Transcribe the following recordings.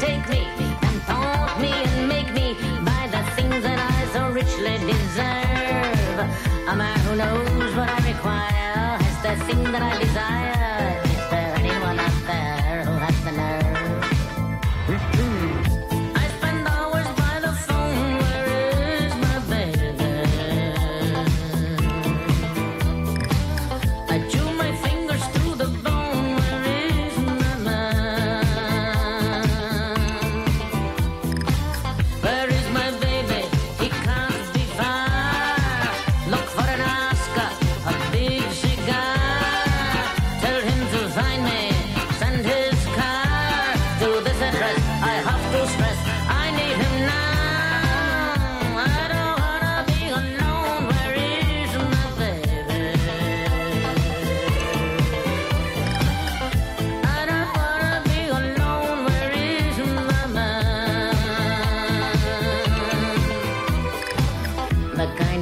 take me and taunt me and make me buy the things that I so richly deserve. A man who knows what I require has the thing that I desire.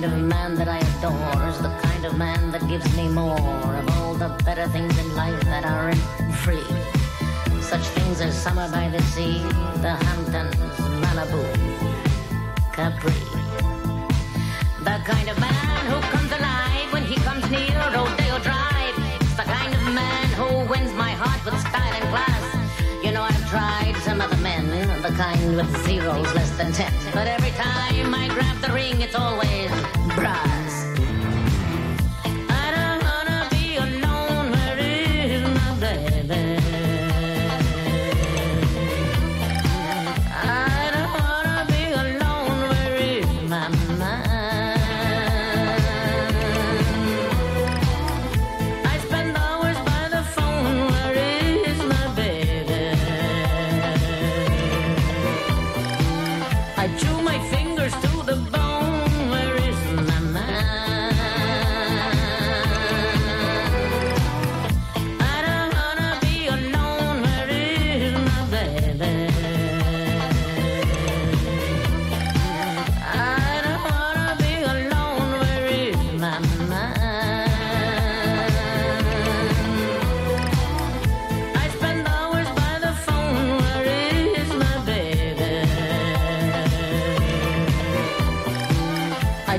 Kind of man that I adore is the kind of man that gives me more of all the better things in life that aren't free. Such things as summer by the sea, the Hamptons, Malibu, Capri. The kind of man who comes alive when he comes near Rodeo Drive. It's the kind of man who wins my heart with style and class. You know, I've tried some other men, the kind with zeros less than ten. But every time I grab the ring, it's always brass.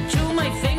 Chew my fingers.